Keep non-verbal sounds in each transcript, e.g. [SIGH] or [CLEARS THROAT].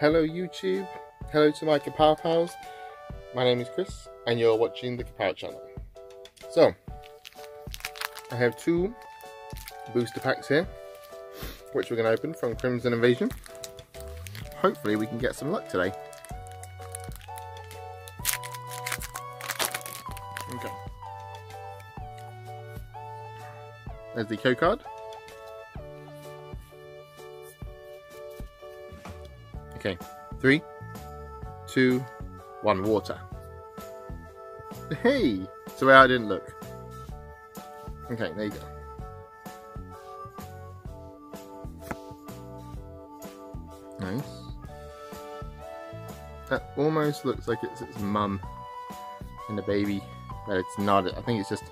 Hello YouTube, hello to my Kapow pals. My name is Chris and you're watching the Kapow channel. So, I have two booster packs here, which we're going to open from Crimson Invasion. Hopefully we can get some luck today. Okay. There's the code card. Okay, three, two, one, water. Hey! So where I didn't look. Okay, there you go. Nice. That almost looks like it's its mum and the baby, but it's not. I think it's just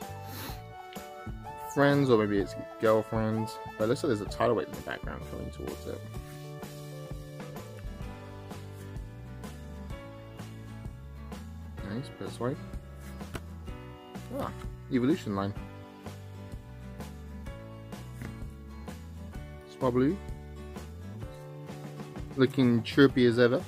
friends or maybe it's girlfriends. But it looks like there's a tidal wave in the background coming towards it. Nice, press swipe. Ah, evolution line. Swablu. Looking chirpy as ever.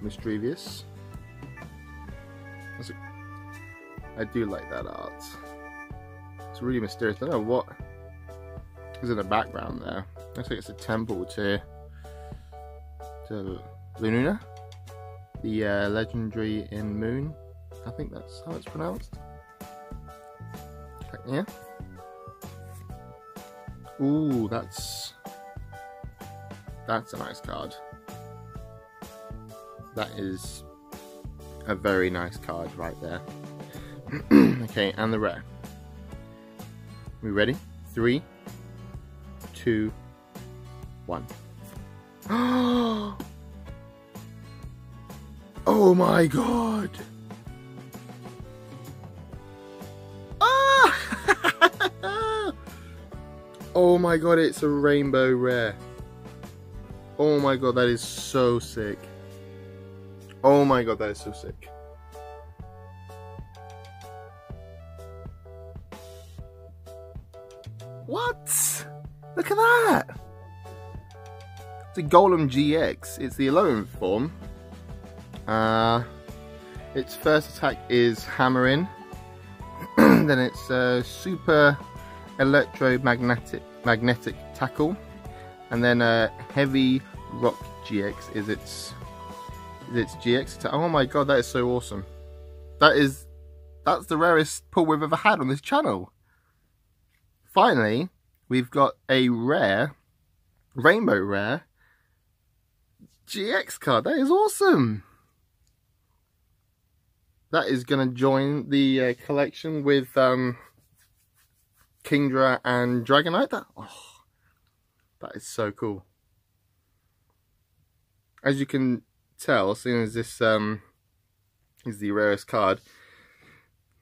Mischievous. I do like that art. It's really mysterious. I don't know what is in the background there. Looks like it's a temple to to Lununa, the uh, legendary in Moon. I think that's how it's pronounced. Yeah. Ooh, that's that's a nice card. That is a very nice card right there. [CLEARS THROAT] okay, and the rare. We ready? Three, two, one. [GASPS] oh my god! Ah! [LAUGHS] oh my god, it's a rainbow rare. Oh my god, that is so sick. Oh my god, that is so sick. What? Look at that! It's a Golem GX. It's the Alolan form. Uh, its first attack is Hammering. [CLEARS THROAT] Then it's uh, Super Electromagnetic Magnetic Tackle. And then uh, Heavy Rock GX is its is its GX attack. Oh my god, that is so awesome. That is that's the rarest pull we've ever had on this channel. Finally, we've got a rare, rainbow rare, GX card. That is awesome. That is going to join the uh, collection with um, Kingdra and Dragonite. That, oh, that is so cool. As you can tell, soon as this um, is the rarest card,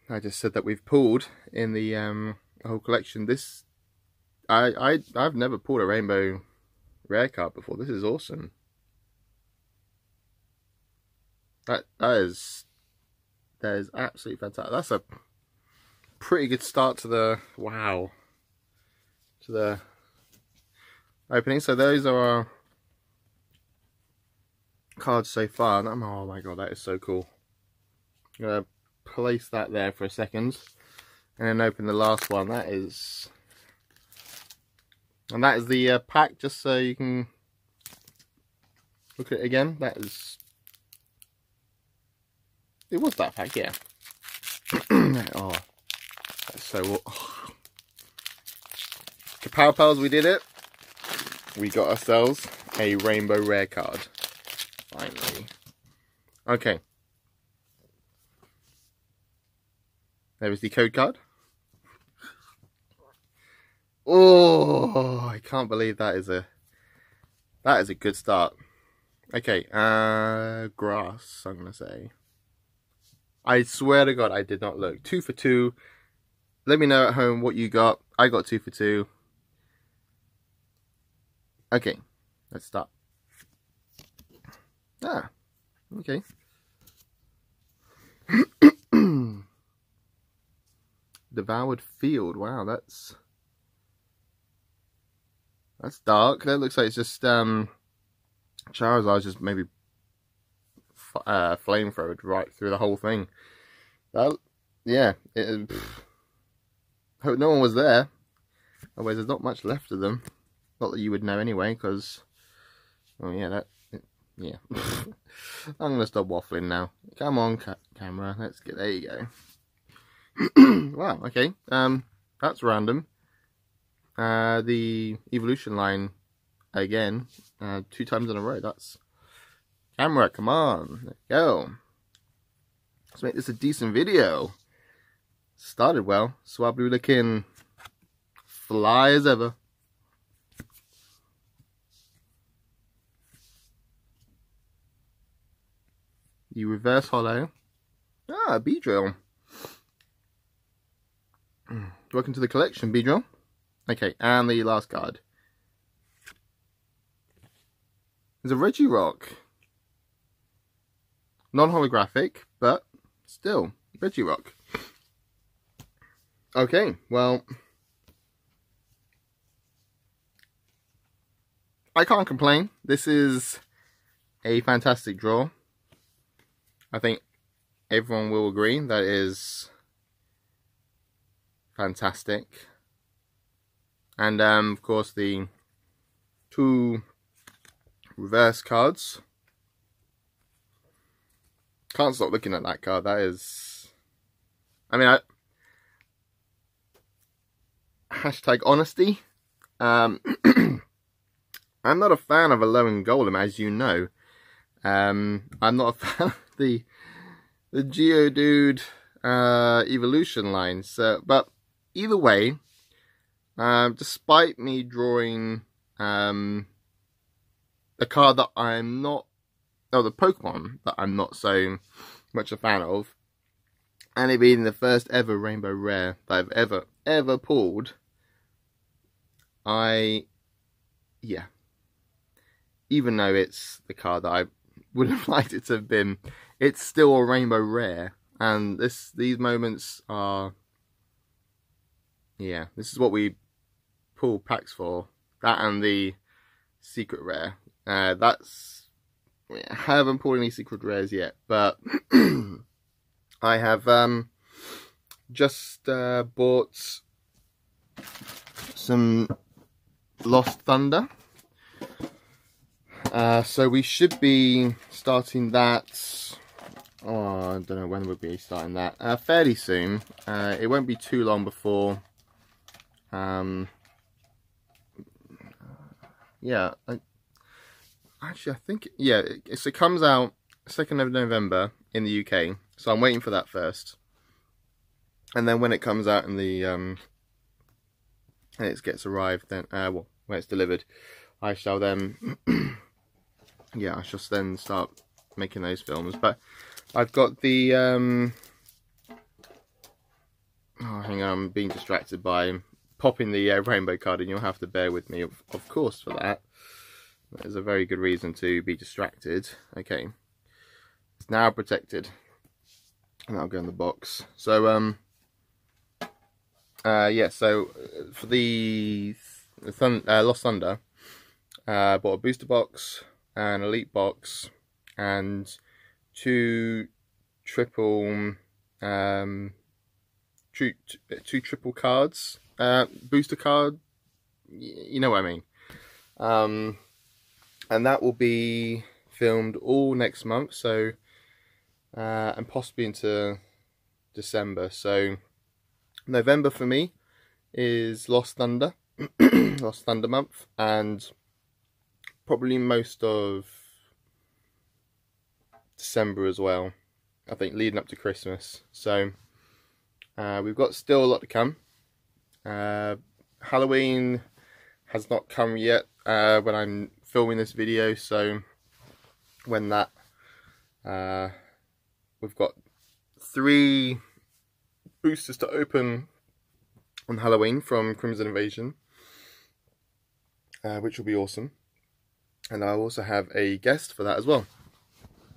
I just said that we've pulled in the um, whole collection. This, I, I, I've never pulled a rainbow rare card before. This is awesome. That that is that is absolutely fantastic. That's a pretty good start to the wow to the opening. So those are our cards so far. oh my god, that is so cool. I'm gonna place that there for a second and then open the last one. That is and that is the uh, pack just so you can look at it again. That is it was that pack, yeah. [CLEARS THROAT] oh, so. Oh. [SIGHS] Kapow Pals, we did it. We got ourselves a rainbow rare card. Finally. Okay. There is the code card. Oh, I can't believe that is a that is a good start. Okay, uh grass, I'm gonna say. I swear to God, I did not look. Two for two. Let me know at home what you got. I got two for two. Okay, let's start. Ah, okay. [CLEARS THROAT] Devoured Field. Wow, that's That's dark. That looks like it's just um, Charizard just maybe uh, flamethrowed right through the whole thing. That, yeah. It, hope no one was there. Otherwise, there's not much left of them. Not that you would know anyway, because... Oh, yeah, that... yeah. [LAUGHS] I'm to stop waffling now. Come on, ca camera. Let's get... There you go. [CLEARS THROAT] wow, okay. Um, That's random. Uh, the evolution line, again, uh, two times in a row. That's... Camera, come on. Go. Let's make this a decent video. Started well. Swablu looking fly as ever. You reverse holo. Ah, Beedrill. Welcome to the collection, Beedrill. Okay, and the last card. There's a Regirock. Non-holographic, but still, Regirock. Okay, well, I can't complain. This is a fantastic draw. I think everyone will agree that is fantastic. And um, of course the two reverse cards. Can't stop looking at that car. That is, I mean, I hashtag honesty. Um, [CLEARS THROAT] I'm not a fan of a Alolan Golem, as you know. Um, I'm not a [LAUGHS] fan of the the Geodude uh, evolution line. So, but either way, um, despite me drawing um, the card that I'm not, oh, the Pokemon that I'm not so much a fan of, and it being the first ever Rainbow Rare that I've ever ever pulled, I, yeah, even though it's the card that I [LAUGHS] would have liked it to have been, it's still a rainbow rare. And this these moments are yeah, this is what we pull packs for. That and the secret rare. Uh, that's I haven't pulled any secret rares yet, but [CLEARS THROAT] I have um, just uh, bought some Lost Thunder. Uh, so we should be starting that. Oh, I don't know when we'll be starting that. Uh, fairly soon. Uh, it won't be too long before. Um, yeah, actually, I think yeah. It, so it comes out second of November in the UK. So I'm waiting for that first, and then when it comes out in the um, and it gets arrived, then uh, well, when it's delivered, I shall then [CLEARS THROAT] yeah, I shall then start making those films. But I've got the, um, oh, hang on, I'm being distracted by popping the uh, rainbow card and you'll have to bear with me, of, of course, for that. There's a very good reason to be distracted. Okay. It's now protected. And that'll go in the box. So, um, uh, yeah, so uh, for the Thun uh, Lost Thunder, uh, bought a booster box, an elite box and two triple um two, two triple cards uh booster card you know what i mean um and that will be filmed all next month so uh and possibly into december so november for me is lost thunder [CLEARS THROAT] lost thunder month and probably most of December as well. I think leading up to Christmas. So uh, we've got still a lot to come. Uh, Halloween has not come yet uh, when I'm filming this video. So when that, uh, we've got three boosters to open on Halloween from Crimson Invasion, uh, which will be awesome and I also have a guest for that as well.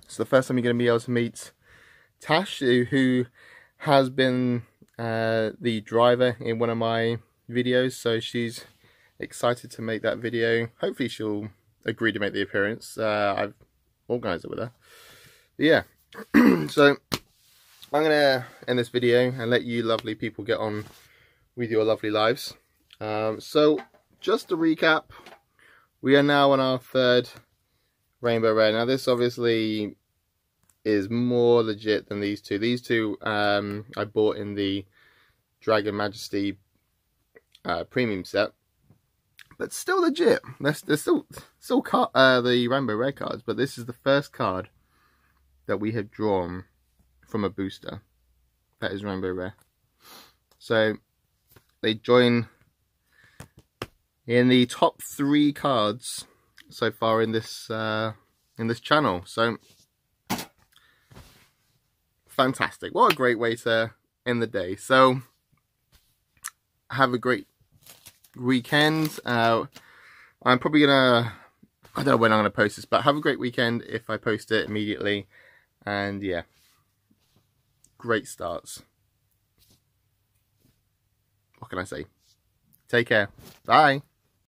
So the first time you're going to be able to meet Tash, who has been uh, the driver in one of my videos. So she's excited to make that video. Hopefully she'll agree to make the appearance. Uh, I've organised it with her. But yeah, [CLEARS THROAT] so I'm going to end this video and let you lovely people get on with your lovely lives. Um, so just to recap, we are now on our third Rainbow Rare. Now this obviously is more legit than these two. These two um, I bought in the Dragon Majesty uh, premium set but still legit. There's, there's still still car, uh, the Rainbow Rare cards, but this is the first card that we have drawn from a booster that is Rainbow Rare. So they join in the top three cards so far in this uh, in this channel. So fantastic! What a great way to end the day. So have a great weekend. Uh, I'm probably gonna, I don't know when I'm gonna post this, but have a great weekend if I post it immediately. And yeah, great starts. What can I say? Take care. Bye.